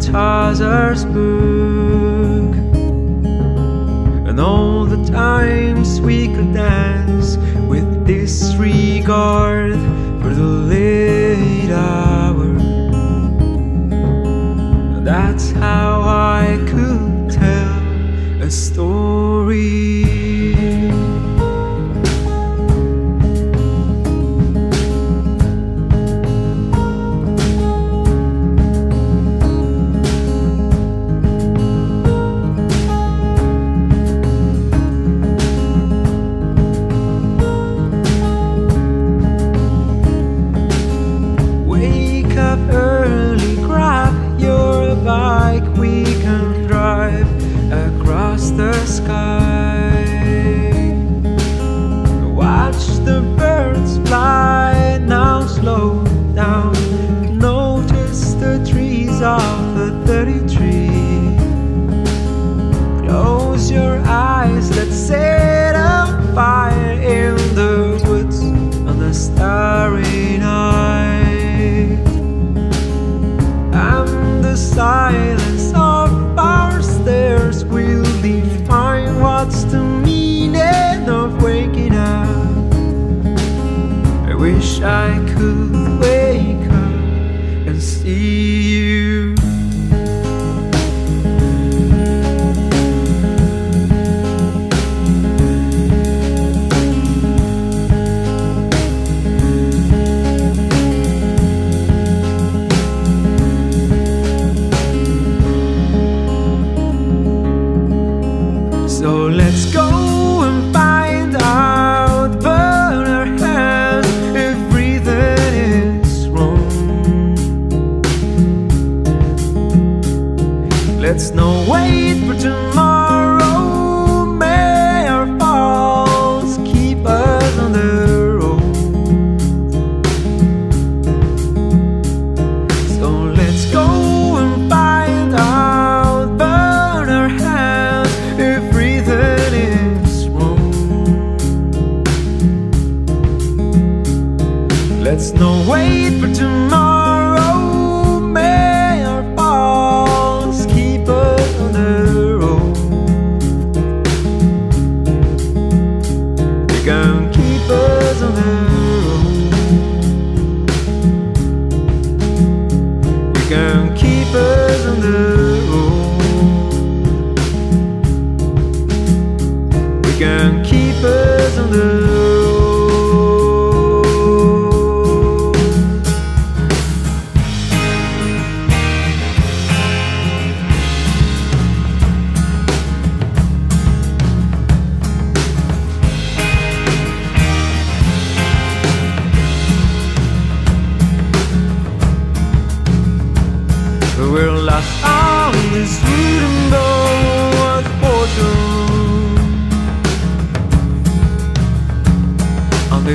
Cortázar's book, and all the times we could dance with disregard for the late hour. That's how I could tell a story. Wish I could wake up and see you. Let's not wait for tomorrow. May our falls keep us on the road. They can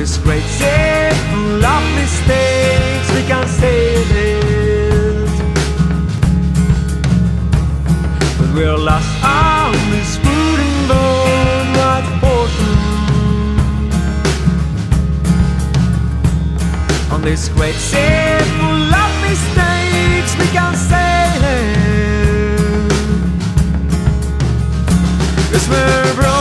this great sea full of mistakes we can sail it. But we're lost on this wooden boat not fortune. On this great sea full of mistakes we can sail it. Cause we're broken